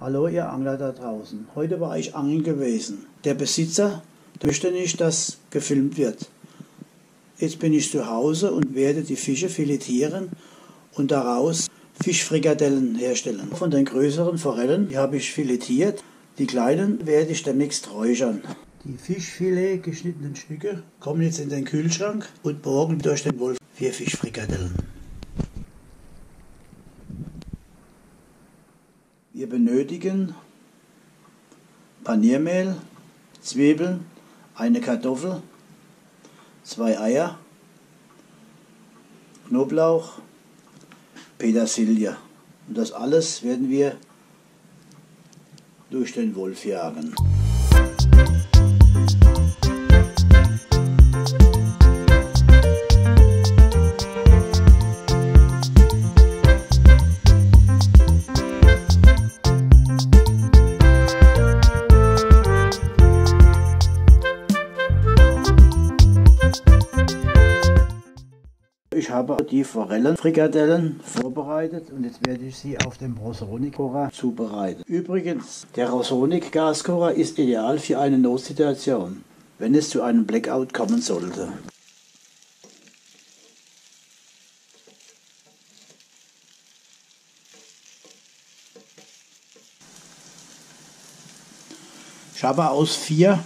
Hallo ihr Angler da draußen. Heute war ich angeln gewesen. Der Besitzer möchte nicht, dass gefilmt wird. Jetzt bin ich zu Hause und werde die Fische filetieren und daraus Fischfrikadellen herstellen. Von den größeren Forellen, die habe ich filetiert. Die kleinen werde ich demnächst räuchern. Die Fischfilet geschnittenen Stücke kommen jetzt in den Kühlschrank und morgen durch den Wolf vier Fischfrikadellen. Wir benötigen Paniermehl, Zwiebeln, eine Kartoffel, zwei Eier, Knoblauch, Petersilie. Und das alles werden wir durch den Wolf jagen. Ich habe die Forellenfrikadellen vorbereitet und jetzt werde ich sie auf dem Rosonik-Kocher zubereiten. Übrigens, der Rosonik-Gaskocher ist ideal für eine Notsituation, wenn es zu einem Blackout kommen sollte. Ich habe aus vier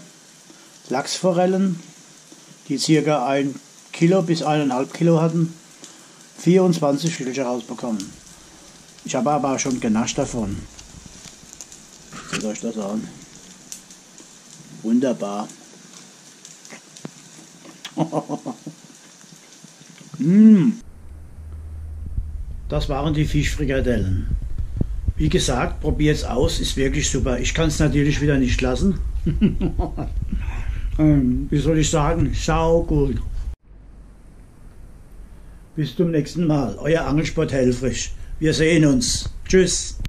Lachsforellen, die circa ein Kilo bis 1,5 Kilo hatten, 24 Stückchen rausbekommen. Ich habe aber schon genascht davon. Wie ich das sagen? Wunderbar. mmh. Das waren die Fischfrikadellen. Wie gesagt, probiert es aus, ist wirklich super. Ich kann es natürlich wieder nicht lassen. Ähm, wie soll ich sagen? Sau gut. Bis zum nächsten Mal. Euer Angelsport Helfrich. Wir sehen uns. Tschüss.